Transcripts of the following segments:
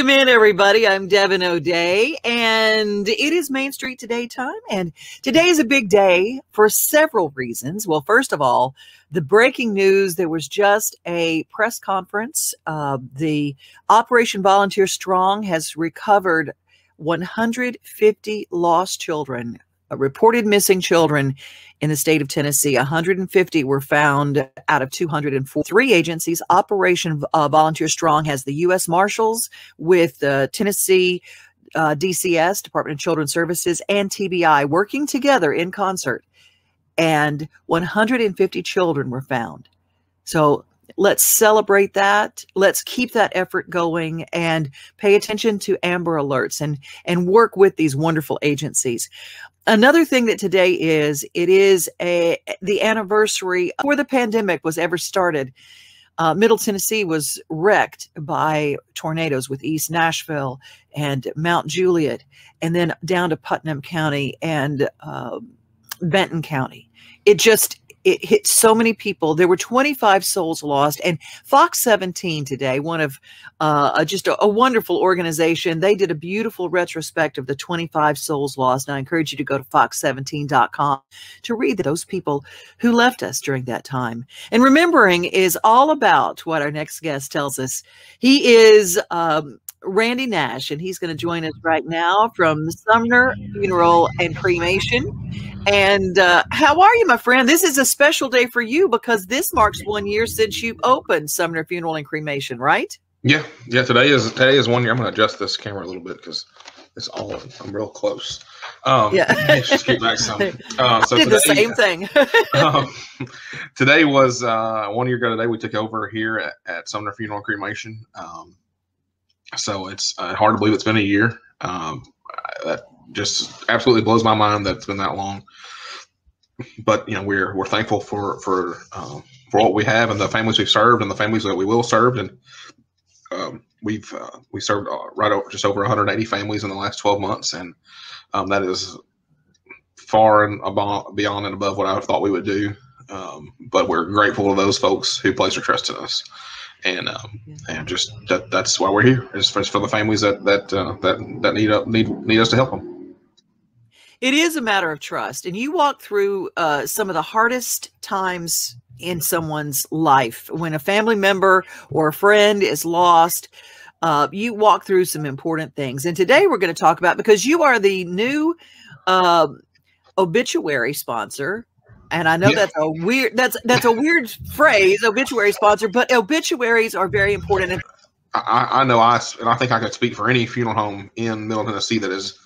Welcome in, everybody. I'm Devon O'Day, and it is Main Street Today time. And today is a big day for several reasons. Well, first of all, the breaking news there was just a press conference. Uh, the Operation Volunteer Strong has recovered 150 lost children, reported missing children in the state of Tennessee. 150 were found out of 204. Three agencies. Operation uh, Volunteer Strong has the U.S. Marshals with uh, Tennessee uh, DCS, Department of Children's Services, and TBI working together in concert. And 150 children were found. So let's celebrate that. Let's keep that effort going and pay attention to Amber Alerts and and work with these wonderful agencies. Another thing that today is it is a the anniversary before the pandemic was ever started. Uh, Middle Tennessee was wrecked by tornadoes with East Nashville and Mount Juliet, and then down to Putnam County and uh, Benton County. It just it hit so many people. There were 25 souls lost. And Fox 17 today, one of uh, just a, a, wonderful organization, they did a beautiful retrospect of the 25 souls lost. And I encourage you to go to fox17.com to read those people who left us during that time. And remembering is all about what our next guest tells us. He is um, Randy Nash, and he's going to join us right now from Sumner Funeral and Cremation. And uh, how are you, my friend? This is a special day for you because this marks one year since you opened Sumner Funeral and Cremation, right? Yeah, yeah. Today is today is one year. I'm going to adjust this camera a little bit because it's all I'm real close. Um, yeah, just keep back some. Uh, so did today, the same thing. um, today was uh, one year ago. Today we took over here at, at Sumner Funeral and Cremation. Um, so it's uh, hard to believe it's been a year. Um, that just absolutely blows my mind that it's been that long. But you know we're we're thankful for for um, for what we have and the families we've served and the families that we will serve and um, we've uh, we served uh, right over just over 180 families in the last 12 months and um, that is far and above, beyond and above what I thought we would do. Um, but we're grateful to those folks who place their trust in us and um, and just that that's why we're here is for, for the families that that uh, that that need uh, need need us to help them. It is a matter of trust, and you walk through uh, some of the hardest times in someone's life when a family member or a friend is lost. Uh, you walk through some important things, and today we're going to talk about because you are the new uh, obituary sponsor and I know yeah. that's a weird that's that's a weird phrase, obituary sponsor, but obituaries are very important. I, I know I and I think I could speak for any funeral home in Middle Tennessee that is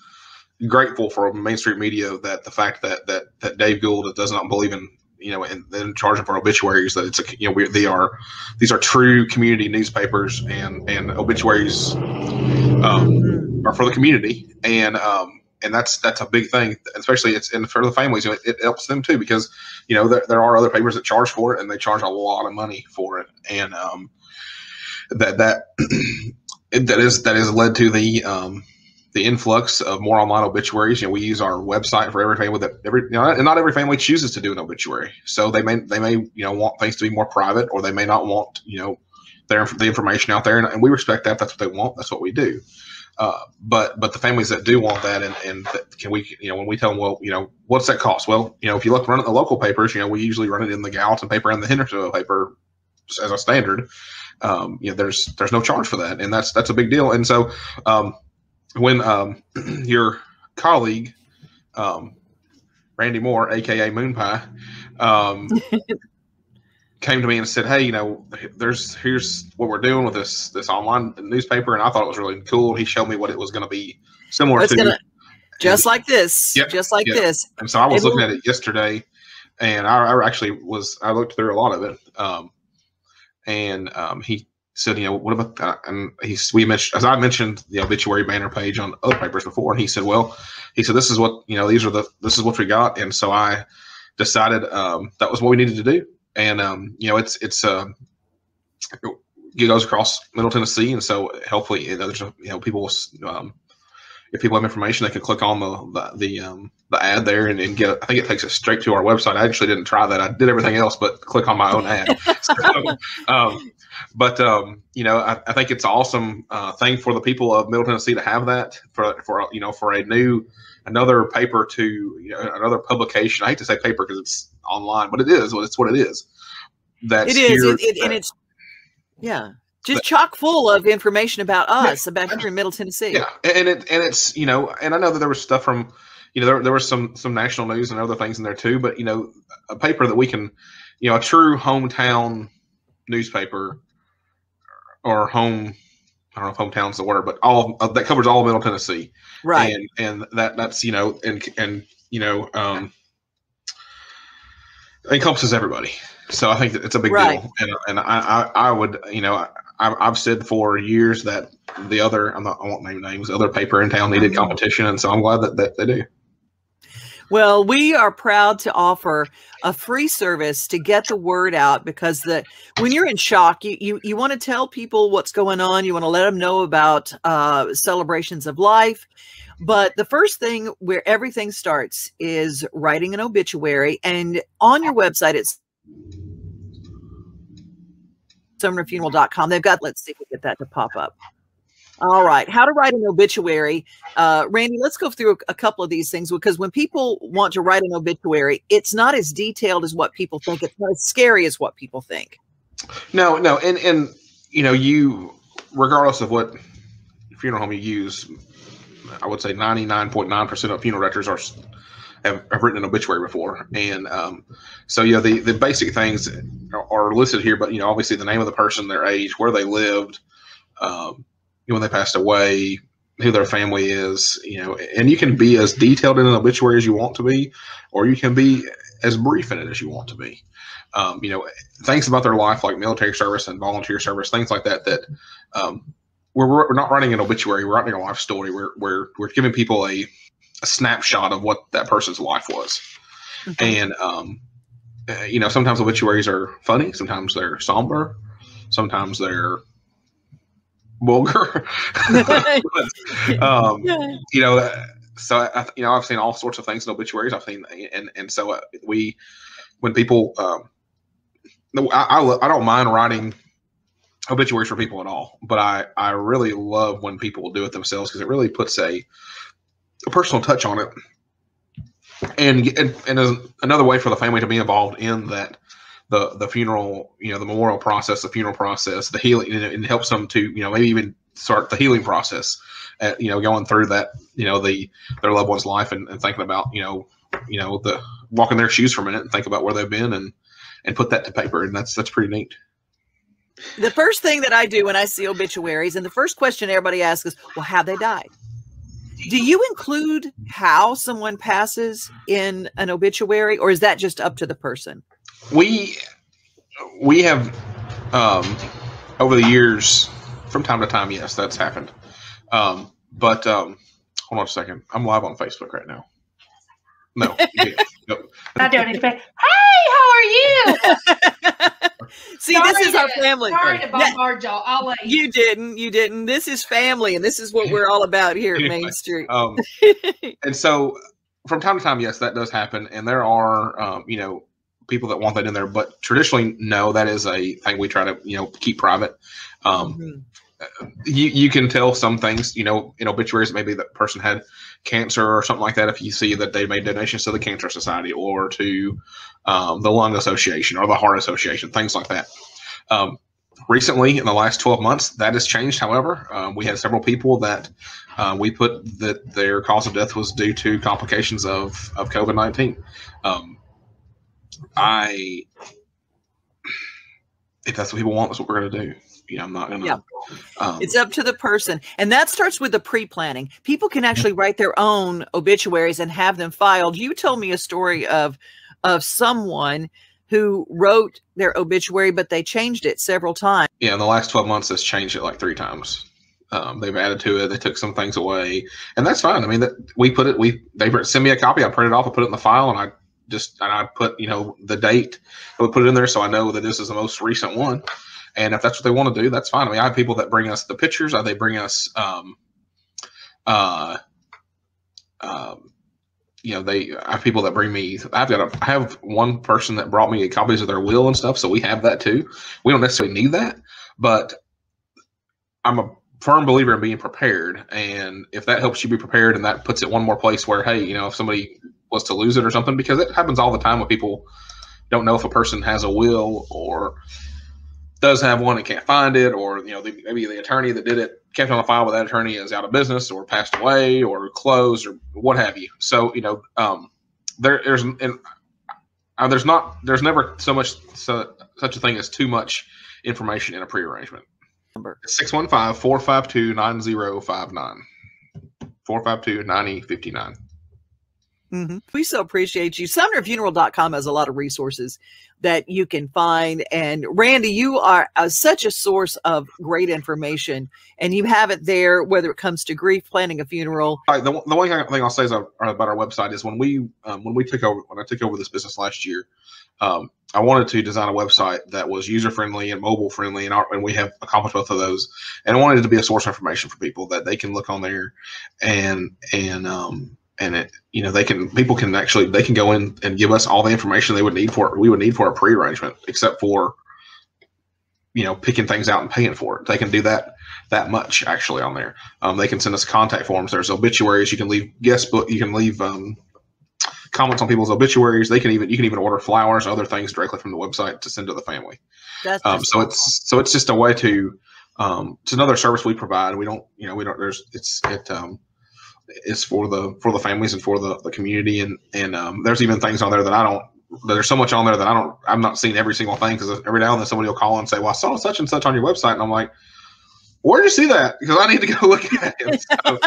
grateful for Main Street Media that the fact that that that Dave Gould does not believe in you know in, in charging for obituaries that it's a you know we, they are these are true community newspapers and and obituaries um, are for the community and um, and that's that's a big thing, especially it's in for the families. You know, it, it, helps them too because you know there, there are other papers that charge for it, and they charge a lot of money for it, and um, that that that is that has led to the um, the influx of more online obituaries. You know, we use our website for every family that every you know, and not every family chooses to do an obituary. So they may they may you know want things to be more private, or they may not want you know their the information out there, and, and we respect that. That's what they want. That's what we do. Uh, but but the families that do want that and, and can we you know when we tell them well you know what's that cost? Well you know if you look run in the local papers you know we usually run it in the Gallatin paper and the Hendersonville paper as a standard. Um, you know there's there's no charge for that and that's that's a big deal. And so um, when um, your colleague um, Randy Moore aka Moon Pie um, came to me and said, "Hey, you know, there's here's what we're doing with this this online newspaper," and I thought it was really cool. He showed me what it was going to be similar to, gonna, just like this, yep, just like yep. this. And so I was it looking will, at it yesterday, and I, I, actually was I looked through a lot of it, um, and um, he said, you know, what about that? And he's we mentioned as I mentioned the obituary banner page on other papers before, and he said, well, he said this is what you know these are the this is what we got, and so I decided um, that was what we needed to do and um, you know it's it's uh, it goes across Middle Tennessee, and so hopefully you know, there's you know people will um, if people have information, they can click on the the the, um, the ad there and, and, get. I think it takes us straight to our website. I actually didn't try that. I did everything else but click on my own ad. so, um, but um, you know, I, I, think it's an awesome uh, thing for the people of Middle Tennessee to have that for for you know for a new another paper to you know another publication. I hate to say paper because it's online, but it is. It's what it is. That's it is, it, it, and it's yeah just chock full of information about us, yeah, about here in Middle Tennessee. Yeah, and it and it's you know, and I know that there was stuff from, you know, there, there was some some national news and other things in there too. But you know, a paper that we can, you know, a true hometown newspaper or home. I don't know if hometown's the word, but all uh, that covers all of Middle Tennessee, right? And and that that's you know and and you know um, encompasses everybody. So I think that it's a big right. deal, and and I, I I would you know I've said for years that the other, I'm not, I won't name names, other paper in town needed mm-hmm. competition. And so I'm glad that, that they do. Well, we are proud to offer a free service to get the word out because the when you're in shock, you you, you want to tell people what's going on. You want to let them know about uh, celebrations of life. But the first thing where everything starts is writing an obituary, and on your website, it's sumnerfuneral.com. They've got, let's see if we get that to pop up. All right. How to write an obituary. Uh, Randy, let's go through a, couple of these things because when people want to write an obituary, it's not as detailed as what people think. It's not as scary as what people think. No, no. And, and, you know, you, regardless of what funeral home you use, I would say 99.9% of funeral directors are have, have written an obituary before, and um, so yeah, the the basic things are, listed here. But you know, obviously the name of the person, their age, where they lived, um, when they passed away, who their family is, you know, and you can be as detailed in an obituary as you want to be, or you can be as brief in it as you want to be. Um, you know, things about their life like military service and volunteer service, things like that. That um, we're, we're not writing an obituary; we're writing a life story. We're we're we're giving people a a snapshot of what that person's life was. Okay. And, um, uh, you know, sometimes obituaries are funny, sometimes they're somber, sometimes they're vulgar. but, um, yeah. You know, so I, you know, I've seen all sorts of things in obituaries. I've seen, and and so uh, we, when people, um, I, I, I don't mind writing obituaries for people at all, but I I really love when people do it themselves because it really puts a a personal touch on it, and and, and another way for the family to be involved in that the the funeral, you know, the memorial process, the funeral process, the healing, and it helps them to you know maybe even start the healing process, at, you know, going through that you know the their loved one's life and, and thinking about you know you know the walking their shoes for a minute and think about where they've been and and put that to paper and that's that's pretty neat. The first thing that I do when I see obituaries, and the first question everybody asks is, "Well, how they died?" Do you include how someone passes in an obituary, or is that just up to the person? We we have um, over the years, from time to time, yes, that's happened. Um, but um, hold on a second, I'm live on Facebook right now. No, nope. not doing anything. Hey, how are you? See, sorry this is to, our family. Sorry to bombard y'all. I'll let you. You didn't. You didn't. This is family, and this is what we're all about here at Main Street. Um, and so, from time to time, yes, that does happen, and there are, um, you know, people that want that in there. But traditionally, no, that is a thing we try to, you know, keep private. Um, mm-hmm you you can tell some things, you know, in obituaries maybe that person had cancer or something like that. If you see that they made donations to the Cancer Society or to um, the Lung Association or the Heart Association, things like that. Um, recently, in the last 12 months, that has changed. However, um, we had several people that uh, we put that their cause of death was due to complications of of COVID 19. Um, I, if that's what people want, that's what we're going to do you know, I'm not gonna. Yeah. Um, it's up to the person, and that starts with the pre-planning. People can actually write their own obituaries and have them filed. You told me a story of of someone who wrote their obituary, but they changed it several times. Yeah, in the last 12 months, has changed it like three times. Um, they've added to it. They took some things away, and that's fine. I mean, that we put it. We they send me a copy. I print it off. I put it in the file, and I just and I put you know the date. I would put it in there so I know that this is the most recent one. And if that's what they want to do, that's fine. I mean, I have people that bring us the pictures. Or they bring us, um, uh, um, you know, they I have people that bring me. I've got a, I have one person that brought me copies of their will and stuff, so we have that too. We don't necessarily need that, but I'm a firm believer in being prepared, and if that helps you be prepared, and that puts it one more place where, hey, you know, if somebody was to lose it or something, because it happens all the time when people don't know if a person has a will or does have one and can't find it, or you know, the, maybe the attorney that did it kept on a file with that attorney is out of business or passed away or closed or what have you. So you know, um, there, there's and uh, there's not there's never so much so, such a thing as too much information in a pre-arrangement. Number 615-452-9059. 452-9059. Mm-hmm. We so appreciate you. SumnerFuneral.com has a lot of resources that you can find. And Randy, you are uh, such a source of great information, and you have it there, whether it comes to grief, planning a funeral. Right, the, the one thing I'll say is about our website is when we um, when we took over when I took over this business last year, um, I wanted to design a website that was user friendly and mobile friendly, and, our, and we have accomplished both of those. And I wanted it to be a source of information for people that they can look on there and and um, and it you know they can people can actually they can go in and give us all the information they would need for we would need for a pre-arrangement except for you know picking things out and paying for it. They can do that that much actually on there. Um, they can send us contact forms. There's obituaries. You can leave guest book you can leave um, comments on people's obituaries. They can even you can even order flowers and other things directly from the website to send to the family. Um, so it's so it's just a way to um, it's another service we provide. We don't you know we don't there's it's it um, is for the for the families and for the, the community. And and um, there's even things on there that I don't there's so much on there that I don't I'm not seeing every single thing because every now and then somebody will call and say well I saw such and such on your website. And I'm like where did you see that? Because I need to go look at it. So,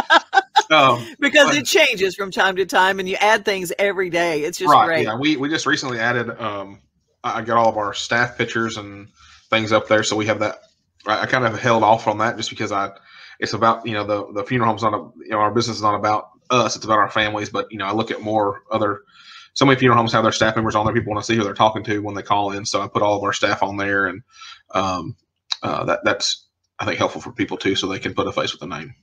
um, because but, it changes from time to time and you add things every day. It's just right, great. yeah we we just recently added um, I got all of our staff pictures and things up there so we have that I, I kind of held off on that just because I it's about you know the the funeral home's not a you know our business is not about us it's about our families but you know i look at more other so many funeral homes have their staff members on there people want to see who they're talking to when they call in so i put all of our staff on there and um, uh, that that's i think helpful for people too so they can put a face with a name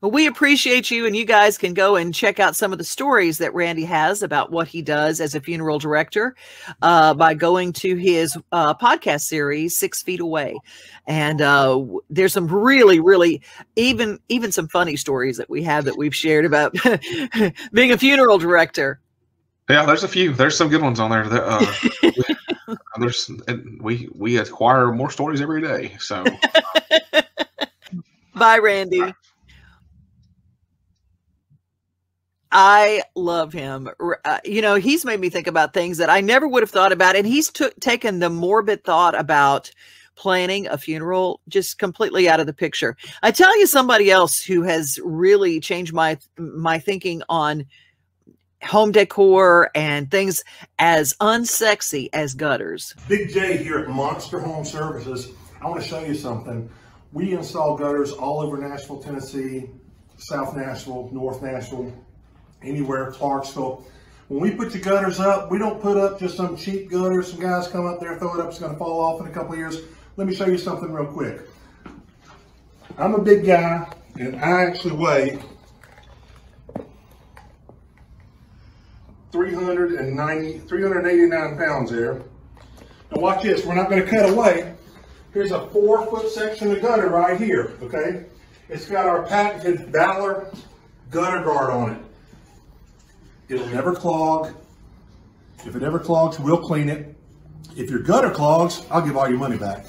well, we appreciate you, and you guys can go and check out some of the stories that Randy has about what he does as a funeral director uh, by going to his uh, podcast series, Six Feet Away. And uh, there's some really, really, even even some funny stories that we have that we've shared about being a funeral director. Yeah, there's a few. There's some good ones on there. That, uh, there's we we acquire more stories every day. So. Bye, Randy. I love him. Uh, you know, he's made me think about things that I never would have thought about. And he's took taken the morbid thought about planning a funeral just completely out of the picture. I tell you somebody else who has really changed my my thinking on home decor and things as unsexy as gutters. Big J here at Monster Home Services. I want to show you something. We install gutters all over Nashville, Tennessee, South Nashville, North Nashville, anywhere, Clarksville. When we put the gutters up, we don't put up just some cheap gutters. Some guys come up there, throw it up, it's gonna fall off in a couple years. Let me show you something real quick. I'm a big guy, and I actually weigh 390, 389 pounds there. Now watch this, we're not gonna cut away. Here's a four foot section of gutter right here, okay? It's got our patented Valor gutter guard on it. It'll never clog. If it ever clogs, we'll clean it. If your gutter clogs, I'll give all your money back.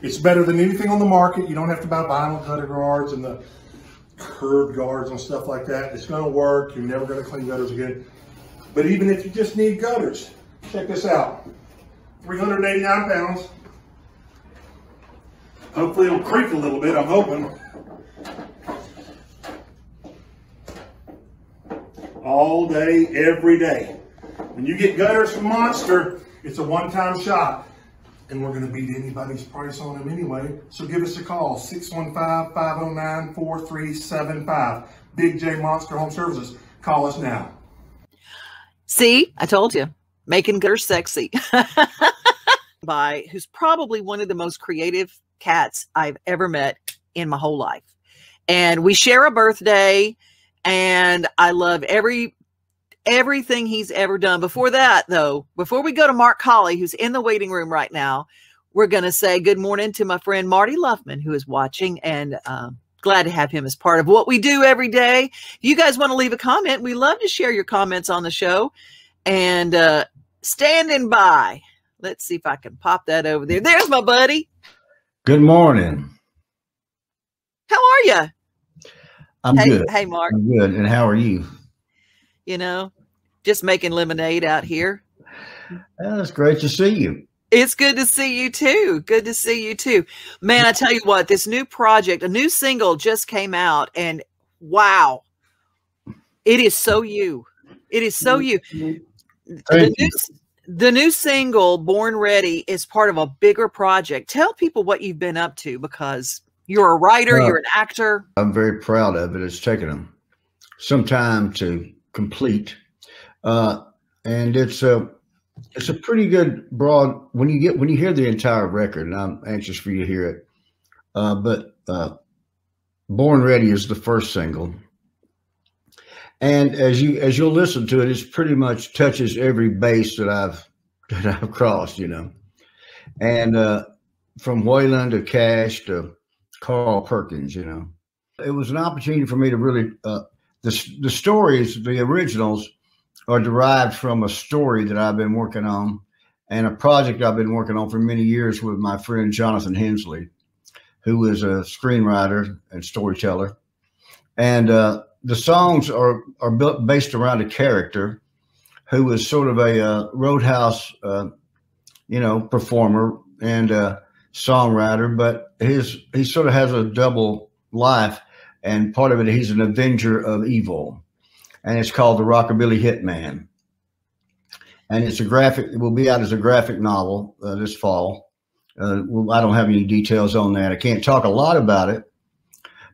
It's better than anything on the market. You don't have to buy vinyl gutter guards and the curb guards and stuff like that. It's gonna work. You're never gonna clean gutters again. But even if you just need gutters, check this out. 389 pounds. Hopefully it'll creak a little bit, I'm hoping. All day, every day. When you get gutters from Monster, it's a one-time shot. And we're going to beat anybody's price on them anyway. So give us a call, 615-509-4375. Big J Monster Home Services. Call us now. See, I told you, making gutters sexy. By who's probably one of the most creative cats I've ever met in my whole life. And we share a birthday and I love every everything he's ever done. Before that, though, before we go to Mark Collie, who's in the waiting room right now, we're going to say good morning to my friend Marty Luffman, who is watching, and um, glad to have him as part of what we do every day. If you guys want to leave a comment, we love to share your comments on the show. And uh, standing by, let's see if I can pop that over there. There's my buddy. Good morning. How are you? I'm hey, good. Hey, Mark. I'm good. And how are you? You know, just making lemonade out here. Well, it's great to see you. It's good to see you too. Good to see you too. Man, I tell you what, this new project, a new single just came out, and wow, it is so you. It is so you. The new, you. the new single, Born Ready, is part of a bigger project. Tell people what you've been up to because you're a writer, Well- you're an actor. I'm very proud of it. It's taken them some time to complete, uh, and it's a it's a pretty good broad when you get when you hear the entire record. And I'm anxious for you to hear it. Uh, but uh, "Born Ready" is the first single, and as you as you'll listen to it, it's pretty much touches every base that I've that I've crossed. You know, and uh, from Waylon to Cash to Carl Perkins, you know. It was an opportunity for me to really, uh, the, the stories, the originals are derived from a story that I've been working on and a project I've been working on for many years with my friend Jonathan Hensley, who is a screenwriter and storyteller. And uh, the songs are, are built based around a character who is sort of a uh, roadhouse, uh, you know, performer and uh, songwriter, but his he sort of has a double life, and part of it he's an avenger of evil, and it's called the Rockabilly Hitman, and it's a graphic. It will be out as a graphic novel uh, this fall. Uh, I don't have any details on that. I can't talk a lot about it,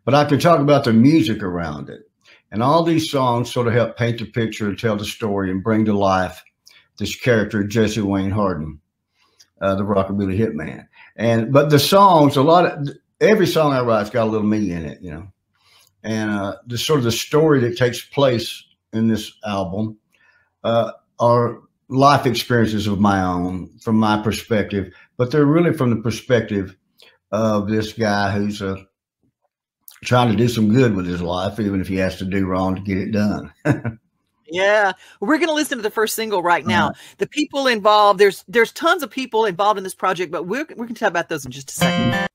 but I can talk about the music around it, and all these songs sort of help paint the picture and tell the story and bring to life this character Jesse Wayne Harden, uh, the Rockabilly Hitman and but the songs a lot of every song i write's got a little me in it you know? And uh the sort of the story that takes place in this album uh are life experiences of my own from my perspective but they're really from the perspective of this guy who's uh trying to do some good with his life even if he has to do wrong to get it done Yeah, we're going to listen to the first single right now. Uh-huh. The people involved, there's there's tons of people involved in this project, but we're we're going to talk about those in just a second.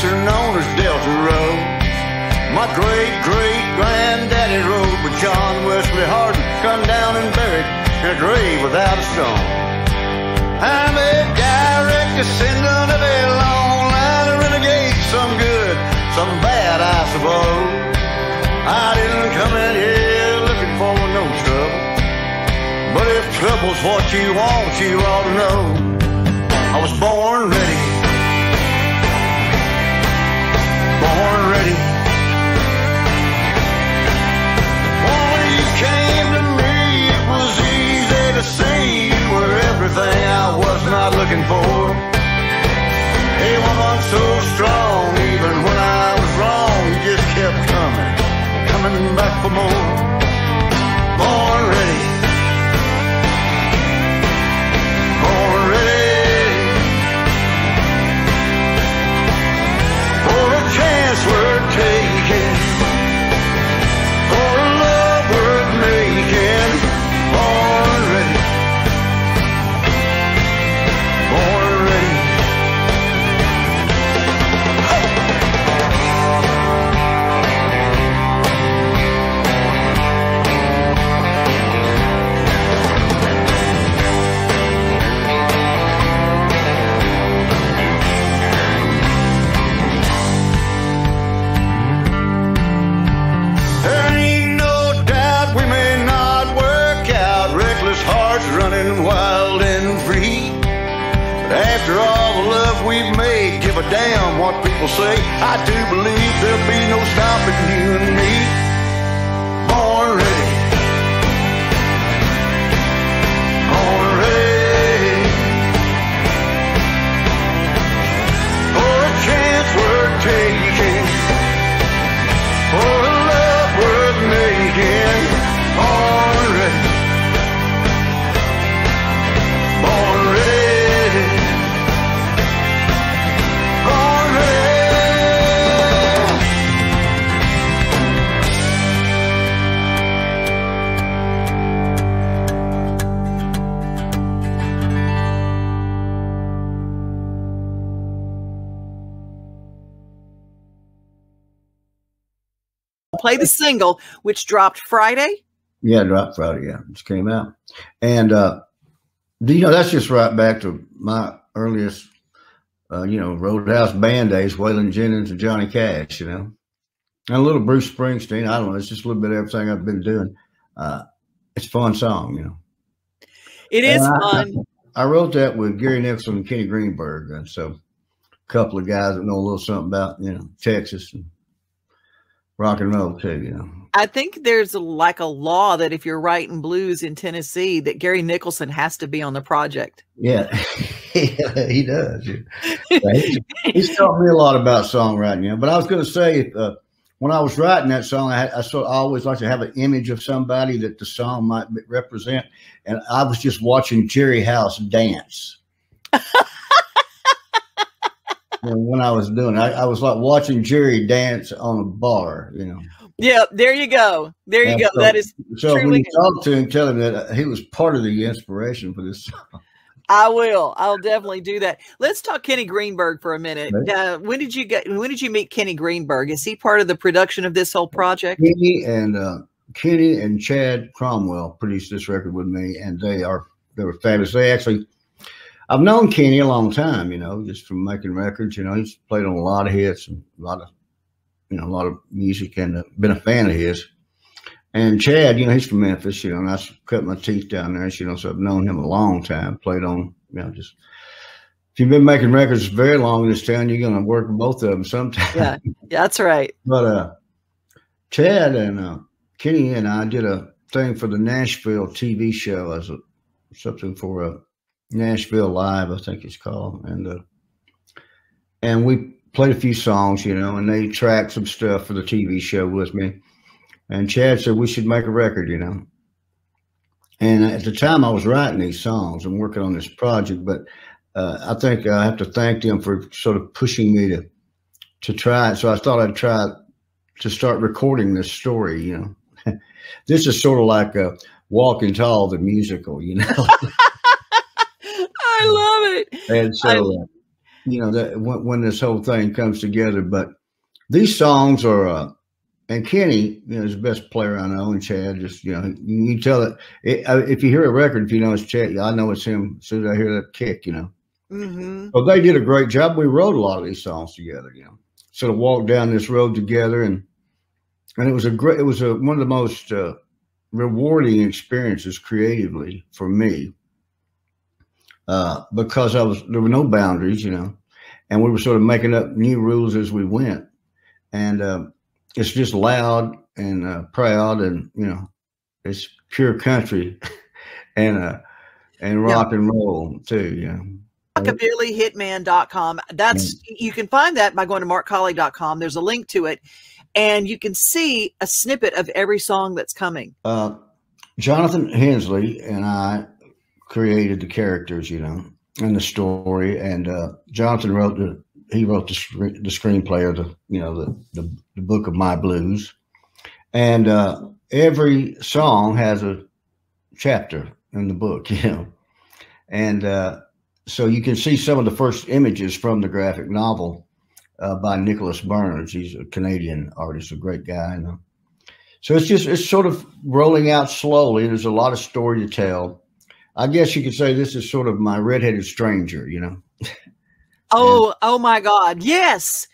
Dancer known as Delta Road. My great great granddaddy rode with John Wesley Hardin, gunned down and buried in a grave without a stone. I'm a direct descendant of a long line of renegades, some good, some bad, I suppose. I didn't come in here looking for no trouble. But if trouble's what you want, you ought to know. I was born ready. You were everything I was not looking for. A woman so strong, even when I was wrong, you just kept coming, coming back for more. Born ready. Play the single, which dropped Friday. Yeah, drop Friday. Yeah, just came out, and uh, do you know that's just right back to my earliest, uh, you know, Roadhouse band days, Waylon Jennings and Johnny Cash. You know, and a little Bruce Springsteen. I don't know. It's just a little bit of everything I've been doing. Uh, it's a fun song, you know. It is I- fun. I wrote that with Gary Nicholson and Kenny Greenberg, and so a couple of guys that know a little something about you know Texas and rock and roll too. Know, I think there's like a law that if you're writing blues in Tennessee, that Gary Nicholson has to be on the project. yeah, he does. Yeah, he's, he's taught me a lot about songwriting. You know, but I was going to say uh, when I was writing that song, I, had, I sort I always like to have an image of somebody that the song might represent, and I was just watching Gerry House dance. And when I was doing it, I, I was like watching Gerry dance on a bar, you know. Yeah, there you go. There you Yeah, go. so- That is So when Truly you talk to him, tell him that uh, he was part of the inspiration for this song. I will. I'll definitely do that. Let's talk Kenny Greenberg for a minute. Uh, when did you get? When did you meet Kenny Greenberg? Is he part of the production of this whole project? Kenny and uh, Kenny and Chad Cromwell produced this record with me, and they are they were fabulous. They actually, I've known Kenny a long time, you know, just from making records. You know, he's played on a lot of hits and a lot of, you know, a lot of music, and uh, been a fan of his. And Chad, you know, he's from Memphis, you know, and I cut my teeth down there, you know, so I've known him a long time. Played on, you know, just if you've been making records very long in this town, you're going to work with both of them sometime. Yeah, yeah, that's right. But uh, Chad and uh, Kenny and I did a thing for the Nashville TV show as a something for a Nashville Live, I think it's called, and uh, and we played a few songs, you know, and they tracked some stuff for the TV show with me. And Chad said we should make a record, you know. And at the time, I was writing these songs and working on this project, but uh, I think I have to thank them for sort of pushing me to to try it. So I thought I'd try to start recording this story. You know, this is sort of like a Walking Tall, the musical. You know, I love it. and so uh, you know that when, when this whole thing comes together. But these songs are. Uh, and Kenny, you know, is the best player I know, and Chad, just you know, you, tell it, it. uh, If you hear a record, if you know it's Chad, I know it's him. As soon as I hear that kick, you know. Mm -hmm. Well, they did a great job. We wrote a lot of these songs together, you know. Sort of walked down this road together, and and it was a great. It was a one of the most uh, rewarding experiences creatively for me uh, because I was there were no boundaries, you know, and we were sort of making up new rules as we went, and uh, it's just loud and uh, proud, and you know, it's pure country, and uh, and Yeah. rock and roll too, you know. rockabillyhitman.com. That's you can find that by going to markcollie.com. There's a link to it, and you can see a snippet of every song that's coming. uh, Jonathan Hensley and I created the characters, you know, and the story. And uh, Jonathan wrote the he wrote the, the screenplay of the you know the, the the book of my blues, and uh, every song has a chapter in the book, you know, and uh, so you can see some of the first images from the graphic novel uh, by Nicholas Burns. He's a Canadian artist, a great guy, you know. So it's just it's sort of rolling out slowly. There's a lot of story to tell. I guess you could say this is sort of my redheaded stranger, you know, Oh, oh my God. Yes.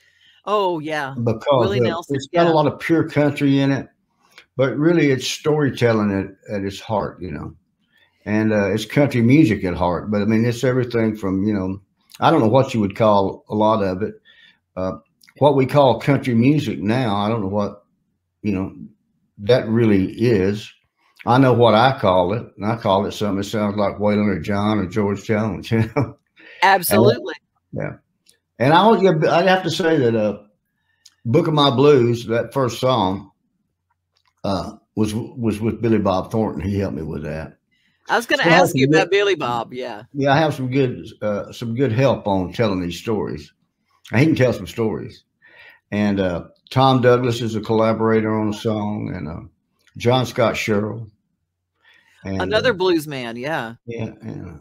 Oh yeah. because Willie uh, Nelson, it's got a lot of pure country in it, but really it's storytelling at, at its heart, you know, and uh, it's country music at heart. But I mean, it's everything from you know I don't know what you would call a lot of it. Uh, what we call country music now, I don't know what you know that really is. I know what I call it, and I call it something that sounds like Waylon or John or George Jones. You know, Absolutely. Yeah. And I would, I'd have to say that uh, "Book of My Blues," that first song, uh, was was with Billy Bob Thornton. He helped me with that. I was going to So ask you about Billy Bob. Yeah. Yeah, I have some good uh, some good help on telling these stories. And he can tell some stories. And uh, Tom Douglas is a collaborator on the song, and uh, John Scott Sherrill. And, Another uh, blues man. Yeah. yeah, and,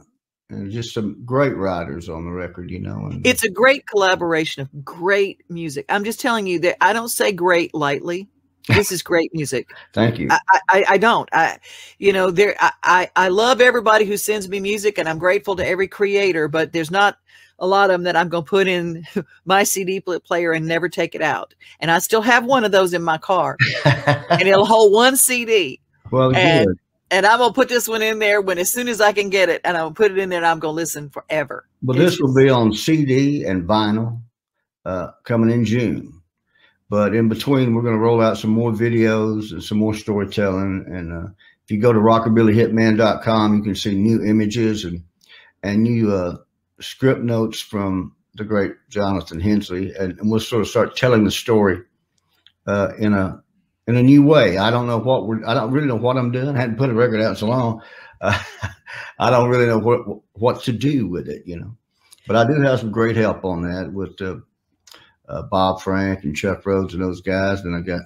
and just some great writers on the record, you know. And It's a great collaboration of great music. I'm just telling you that I don't say great lightly. This is great music. thank you. I, I, I don't. I, you know, there. I, I, I love everybody who sends me music, and I'm grateful to every creator. But there's not a lot of them that I'm going to put in my CD player and never take it out. And I still have one of those in my car, and it'll hold one CD. well, and- good. And I'm gonna put this one in there when as soon as I can get it, and I'm gonna put it in there, and I'm gonna listen forever. Well, it's this will be on CD and vinyl uh, coming in June. But in between, we're going to roll out some more videos and some more storytelling. And uh, if you go to rockabillyhitman.com, you can see new images and and new uh, script notes from the great Jonathan Hensley, and, and we'll sort of start telling the story uh, in a in a new way. I don't know what we're. I don't really know what I'm doing. I hadn't put a record out so long. Uh, I don't really know what what to do with it, you know. But I do have some great help on that with uh, uh, Bob Frank and Chuck Rhodes and those guys. And I got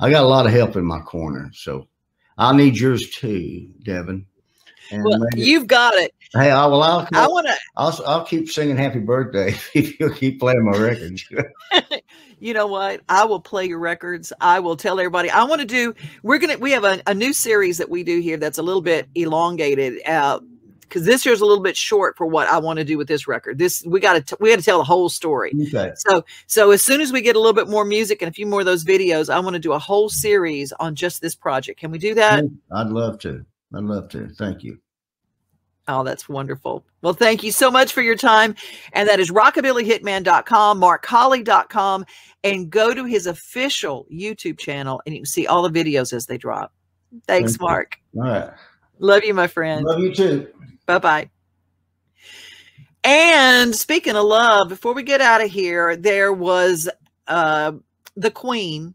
I got a lot of help in my corner, so I need yours too, Devon. And Well, maybe- you've got it. hey, I will. I'll, I want to. I'll I'll keep singing Happy Birthday if you'll keep playing my records. you know what? I will play your records. I will tell everybody. I want to do. We're gonna. We have a, a new series that we do here that's a little bit elongated. Uh, because this year's a little bit short for what I want to do with this record. This we got to we got to tell the whole story. okay. So so as soon as we get a little bit more music and a few more of those videos, I want to do a whole series on just this project. Can we do that? I'd love to. I'd love to. Thank you. Oh, that's wonderful. Well, thank you so much for your time. And that is rockabillyhitman.com, markcollie.com, and go to his official YouTube channel and you can see all the videos as they drop. Thanks, Thank you. Mark. All right. Love you, my friend. Love you too. Bye bye. And speaking of love, before we get out of here, there was uh, the Queen.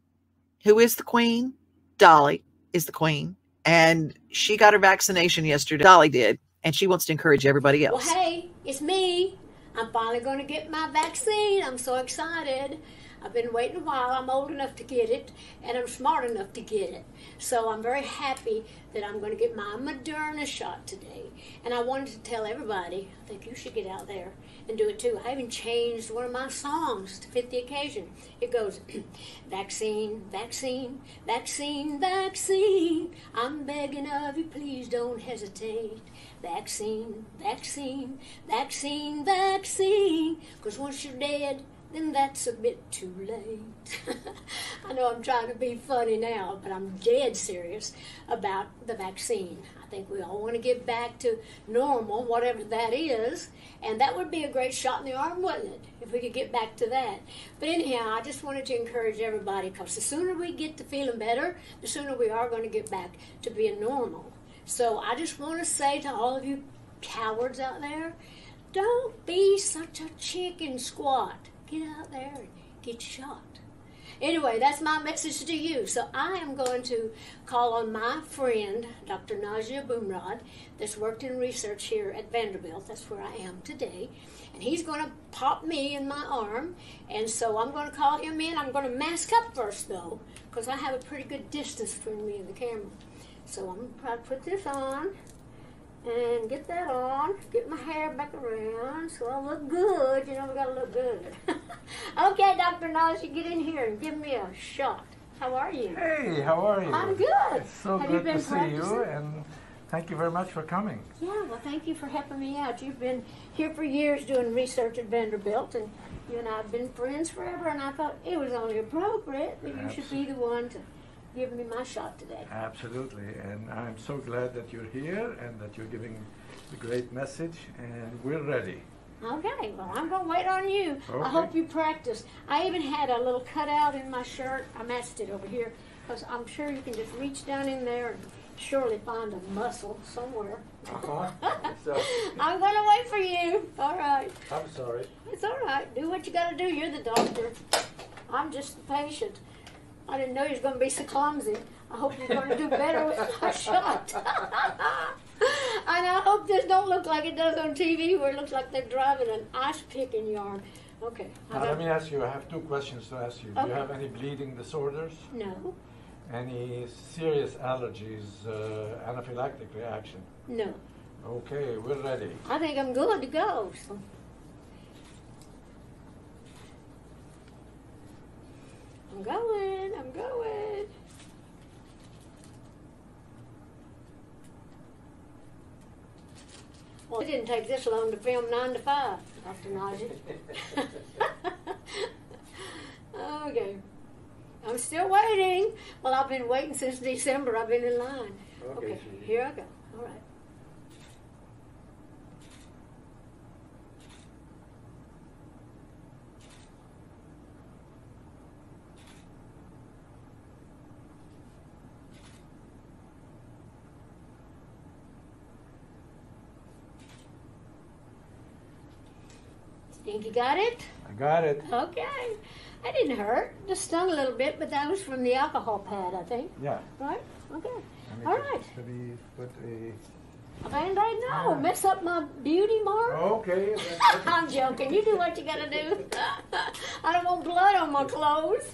Who is the Queen? Dolly is the Queen. And she got her vaccination yesterday. Dolly did. And she wants to encourage everybody else. Well, hey, it's me. I'm finally going to get my vaccine. I'm so excited. I've been waiting a while. I'm old enough to get it, and I'm smart enough to get it. So I'm very happy that I'm going to get my Moderna shot today. And I wanted to tell everybody, I think you should get out there and do it too. I even changed one of my songs to fit the occasion. It goes, vaccine, vaccine, vaccine, vaccine. I'm begging of you, please don't hesitate. Vaccine, vaccine, vaccine, vaccine. Because once you're dead, then that's a bit too late. I know I'm trying to be funny now, but I'm dead serious about the vaccine. I think we all want to get back to normal, whatever that is, and that would be a great shot in the arm, wouldn't it? If we could get back to that. But anyhow, I just wanted to encourage everybody because the sooner we get to feeling better, the sooner we are going to get back to being normal. So I just want to say to all of you cowards out there, don't be such a chicken squat. Get out there and get shot. Anyway, that's my message to you. So I am going to call on my friend, Dr. Naji Abumrad, that's worked in research here at Vanderbilt. That's where I am today. And he's going to pop me in my arm. And so I'm going to call him in. I'm going to mask up first, though, because I have a pretty good distance between me and the camera. So I'm going to to put this on and get that on, get my hair back around so I look good. You know, we gotta look good. okay, Dr. Nosh, you get in here and give me a shot. How are you? Hey, how are you? I'm good. It's so Have you good to see you, and thank you very much for coming. Yeah, well, thank you for helping me out. You've been here for years doing research at Vanderbilt, and you and I have been friends forever, and I thought it was only appropriate that you should be the one to give me my shot today. Absolutely, and I'm so glad that you're here and that you're giving a great message, and we're ready. Okay, well, I'm going to wait on you. Okay. I hope you practice. I even had a little cutout in my shirt. I matched it over here because I'm sure you can just reach down in there and surely find a muscle somewhere. Uh-huh. So, I'm going to wait for you. All right. I'm sorry. It's all right. Do what you got to do. You're the doctor. I'm just the patient. I didn't know you was going to be so clumsy. I hope you're going to do better with my shot. and I hope this don't look like it does on TV, where it looks like they're driving an ice pick in your arm. Okay. Now, let me ask you, I have two questions to ask you. Do you have any bleeding disorders? No, Any serious allergies, uh, anaphylactic reaction? no. Okay, we're ready. I think I'm good to go. So. I'm going. I'm going. Well, it didn't take this long to film nine to five, Dr. Naji. okay. I'm still waiting. Well, I've been waiting since December. I've been in line. Okay, Okay, here I go. All right. Think you got it? I got it. Okay. I didn't hurt. Just stung a little bit, but that was from the alcohol pad, I think. Yeah. Right? Okay. Let me All just right. maybe put a. A band-aid? No. Mess up my beauty mark? Okay. I'm joking. You do what you gotta do. I don't want blood on my clothes.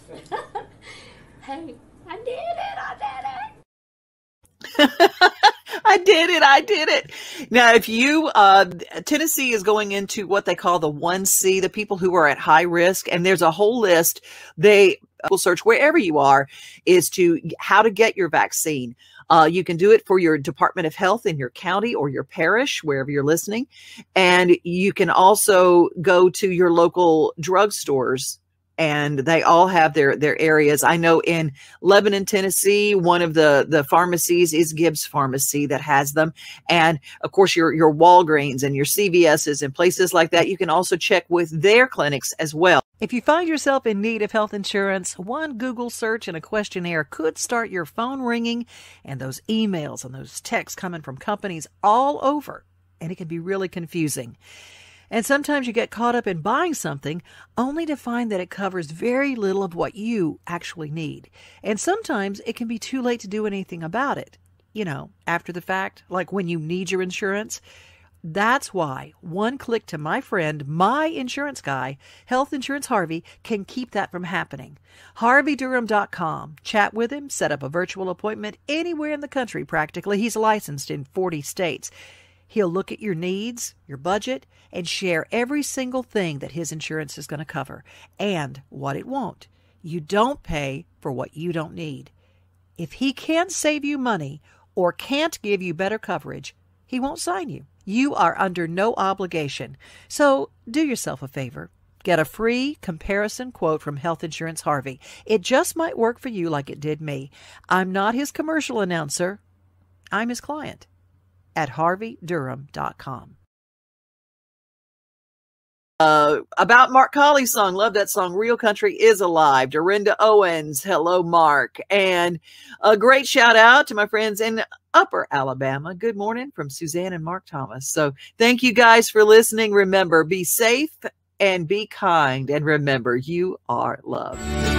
hey, I did it. I did it. I did it. I did it. Now, if you, uh, Tennessee is going into what they call the 1C, the people who are at high risk, and there's a whole list. They will search wherever you are is to how to get your vaccine. Uh, you can do it for your Department of Health in your county or your parish, wherever you're listening. And you can also go to your local drugstores and they all have their their areas. I know in Lebanon, Tennessee, one of the the pharmacies is Gibbs Pharmacy that has them, and of course your your Walgreens and your CVS's and places like that. You can also check with their clinics as well. If you find yourself in need of health insurance, one Google search and a questionnaire could start your phone ringing and those emails and those texts coming from companies all over, and it can be really confusing. And sometimes you get caught up in buying something only to find that it covers very little of what you actually need. And sometimes it can be too late to do anything about it. You know, after the fact, like when you need your insurance. That's why one click to my friend, my insurance guy, Health Insurance Harvey, can keep that from happening. HarveyDurham.com. Chat with him, set up a virtual appointment anywhere in the country practically. He's licensed in 40 states. He'll look at your needs, your budget, and share every single thing that his insurance is going to cover and what it won't. You don't pay for what you don't need. If he can't save you money or can't give you better coverage, he won't sign you. You are under no obligation. So do yourself a favor. Get a free comparison quote from Health Insurance Harvey. It just might work for you like it did me. I'm not his commercial announcer, I'm his client at harveydurham.com. Uh, about Mark Collie's song, love that song. Real Country is Alive. Dorinda Owens, hello, Mark. And a great shout out to my friends in Upper Alabama. Good morning from Suzanne and Mark Thomas. So thank you guys for listening. Remember, be safe and be kind. And remember, you are loved.